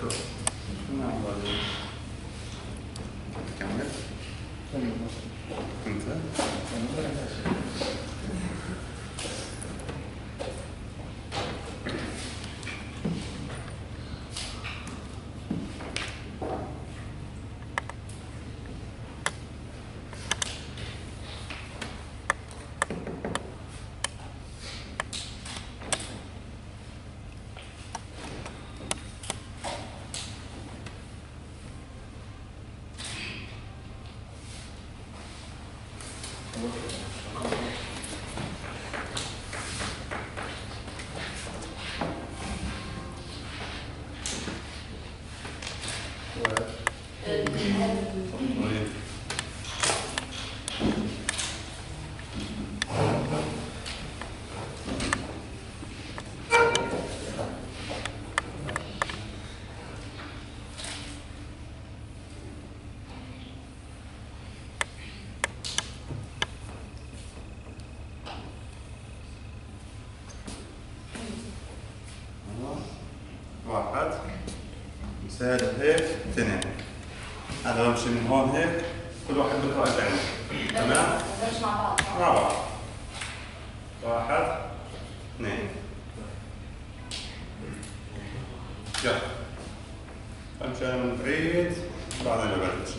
또 충분한 거죠. 어떻게 하면? 응. 응. Okay. واحد. مسهل هيك. اثنين. أنا بمشي من هون هيك. كل واحد بيقرا العين تمام؟ مع بعض واحد. اثنين. يلا. بمشي أنا من بعيد. بعدين ببلش.